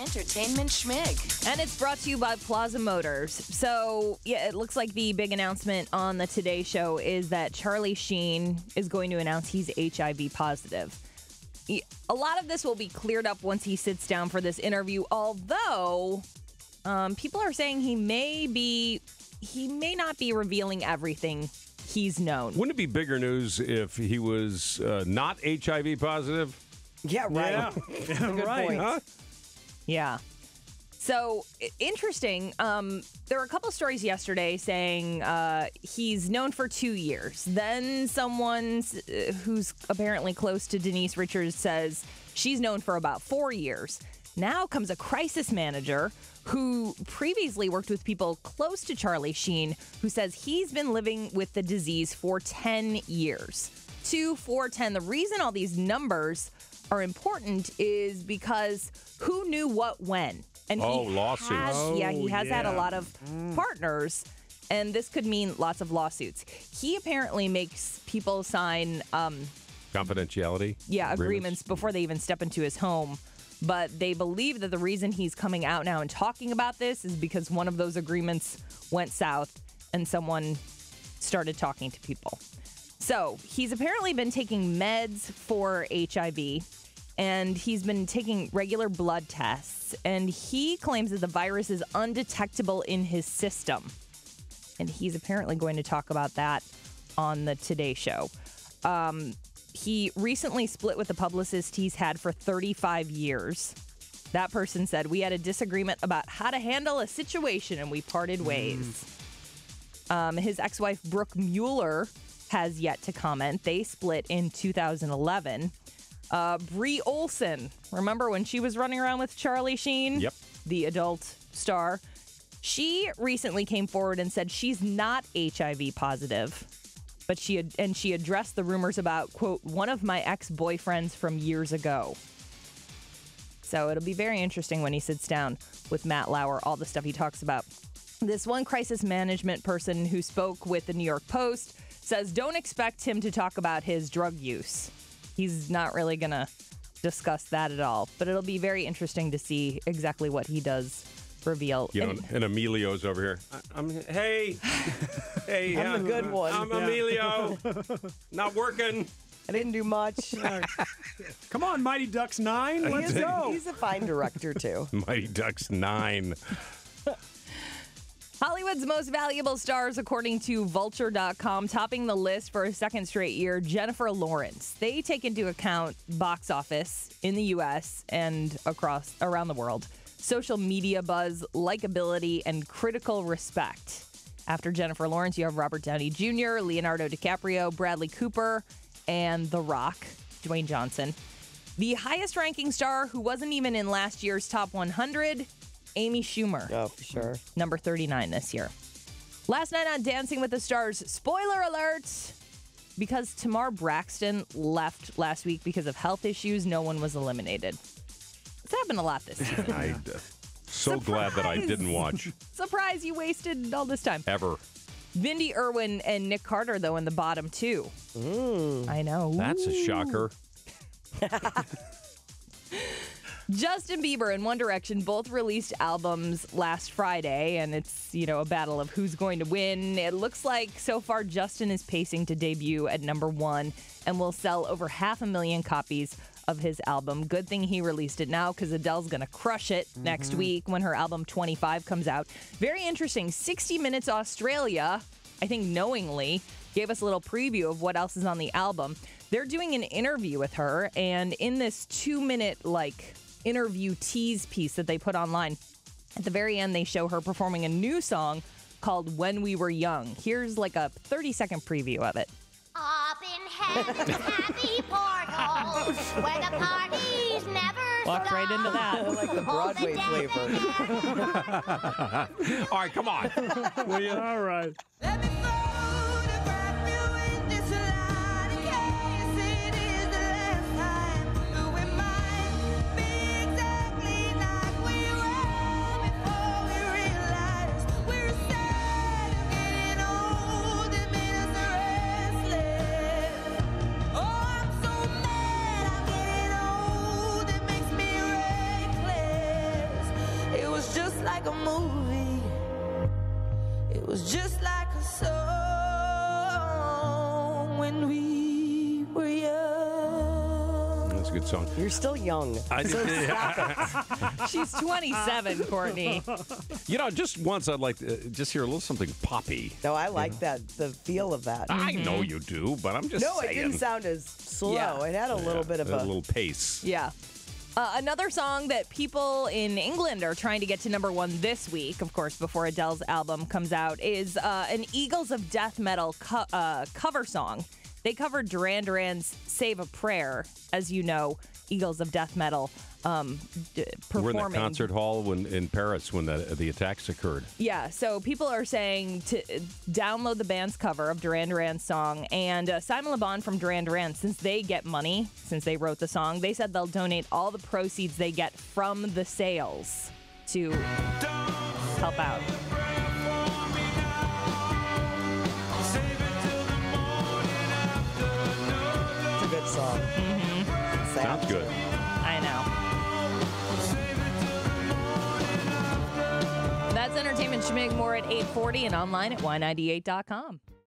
entertainment schmig. And it's brought to you by Plaza Motors. So, yeah, it looks like the big announcement on the Today Show is that Charlie Sheen is going to announce he's HIV positive. A lot of this will be cleared up once he sits down for this interview, although um, people are saying he may be, he may not be revealing everything he's known. Wouldn't it be bigger news if he was uh, not HIV positive? Yeah, right. Yeah, right. point. Huh? Yeah. So interesting. Um, there were a couple stories yesterday saying uh, he's known for two years. Then someone uh, who's apparently close to Denise Richards says she's known for about four years. Now comes a crisis manager who previously worked with people close to Charlie Sheen, who says he's been living with the disease for 10 years. Two, four, 10. The reason all these numbers are important is because who knew what when? And Oh, he lawsuits. has- yeah, he Oh, has had a lot of partners, and this could mean lots of lawsuits. He apparently makes people sign, um, Confidentiality? yeah, agreements before they even step into his home. But they believe that the reason he's coming out now and talking about this is because one of those agreements went south and someone started talking to people. So he's apparently been taking meds for HIV and he's been taking regular blood tests. And he claims that the virus is undetectable in his system. And he's apparently going to talk about that on the Today Show. Um, he recently split with the publicist he's had for 35 years. That person said, We had a disagreement about how to handle a situation and we parted ways. Um, his ex wife, Brooke Mueller, has yet to comment. They split in 2011. Uh, Bree Olson, remember when she was running around with Charlie Sheen? Yep. The adult star. She recently came forward and said she's not HIV positive, but she had, and she addressed the rumors about quote one of my ex boyfriends from years ago. So it'll be very interesting when he sits down with Matt Lauer, all the stuff he talks about. This one crisis management person who spoke with the New York Post says don't expect him to talk about his drug use. He's not really going to discuss that at all, but it'll be very interesting to see exactly what he does reveal. You know, And- and Emilio's over here. I, I'm hey, hey, I'm the good one. I'm Yeah. Emilio. Not working. I didn't do much. Come on, Mighty Ducks 9. Let's he's, go. he's a fine director, too. Mighty Ducks nine. Hollywood's most valuable stars, according to Vulture.com, topping the list for a second straight year, Jennifer Lawrence. They take into account box office in the U.S. and across around the world, social media buzz, likability, and critical respect. After Jennifer Lawrence, you have Robert Downey Jr., Leonardo DiCaprio, Bradley Cooper, and The Rock, Dwayne Johnson. The highest ranking star who wasn't even in last year's top 100, Amy Schumer Oh, for sure. number 39 this year. Last night on Dancing with the Stars, spoiler alert! Because Tamar Braxton left last week because of health issues, no one was eliminated. It's happened a lot this season. I uh, so glad that I didn't watch Surprise, you wasted all this time. ever. Bindi Irwin and Nick Carter, though, in the bottom two. I know. That's a shocker. Justin Bieber and One Direction both released albums last Friday, and it's, you know, a battle of who's going to win. It looks like so far Justin is pacing to debut at number one and will sell over half a million copies of his album. Good thing he released it now because Adele's going to crush it mm-hmm. next week when her album 25 comes out. Very interesting. 60 Minutes Australia, I think knowingly, gave us a little preview of what else is on the album. They're doing an interview with her, and in this two minute, like, interview tease piece that they put online, at the very end, they show her performing a new song called When We Were Young. Here's like a 30 second preview of it. Up in heaven's happy portal, where the parties never Walked stop. right into that. I like the Broadway flavor. All right, come on. Will you? All right. Like a movie. It was just like a song when we were young. That's a good song. You're still young. I so stop it. She's 27, Courtney. You know, just once I'd like to uh, just hear a little something poppy. No, I like that, the feel of that. I know you do, but I'm just no, saying. it didn't sound as slow. Yeah. It had a little Yeah, bit of a a. little pace. Yeah. Uh, another song that people in England are trying to get to number one this week, of course, before Adele's album comes out, is uh, an Eagles of Death Metal co- uh, cover song. They covered Duran Duran's Save a Prayer. As you know, Eagles of Death Metal um, d- We're in the concert hall when in Paris when the the attacks occurred. Yeah, so people are saying to uh, download the band's cover of Duran Duran's song. And uh, Simon Le Bon from Duran Duran, since they get money, since they wrote the song, they said they'll donate all the proceeds they get from the sales to help out. It's a good song. Mm-hmm. Sounds good. I know. Entertainment Schmig. More at 840 and online at y98.com.